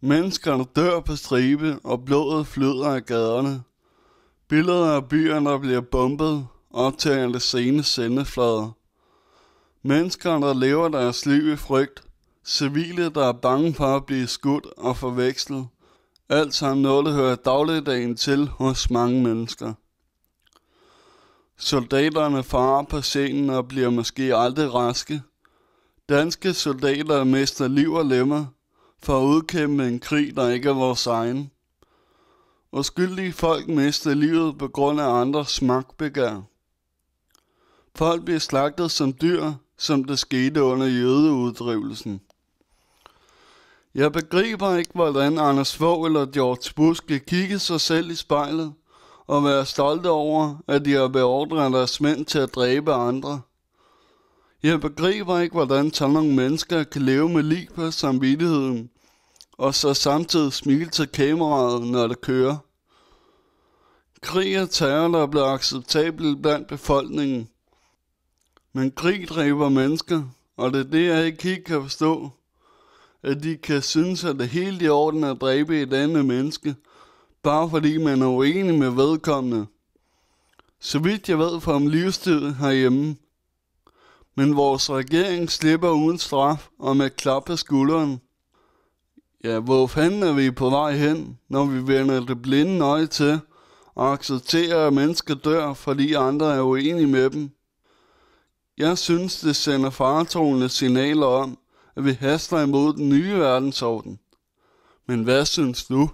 Menneskerne dør på stribe, og blodet flyder af gaderne. Billeder af byer, der bliver bombet, optager det sene sendeflader. Mennesker, der lever deres liv i frygt. Civile, der er bange for at blive skudt og forvekslet. Alt sammen noget, der hører dagligdagen til hos mange mennesker. Soldaterne farer på scenen og bliver måske aldrig raske. Danske soldater mister liv og lemmer for at udkæmpe en krig, der ikke er vores egen. skyldige folk mister livet på grund af andres magtbegær. Folk bliver slagtet som dyr, som det skete under jødeuddrivelsen. Jeg begriber ikke, hvordan Anders Fogh eller George Bush kan kigge sig selv i spejlet og være stolte over, at de har beordret deres mænd til at dræbe andre. Jeg begriber ikke, hvordan sådan nogle mennesker kan leve med lig på samvittigheden, og så samtidig smile til kameraet, når det kører. Krig og terror, der er blevet acceptabelt blandt befolkningen. Men krig dræber mennesker, og det er det, jeg ikke helt kan forstå. At de kan synes, at det er helt i orden at dræbe et andet menneske, bare fordi man er uenig med vedkommende. Så vidt jeg ved fra om livsstil herhjemme. Men vores regering slipper uden straf og med klap på skulderen. Ja, hvor fanden er vi på vej hen, når vi vender det blinde øje til og accepterer, at mennesker dør, fordi andre er uenige med dem? Jeg synes, det sender faretroende signaler om, at vi haster imod den nye verdensorden. Men hvad synes du?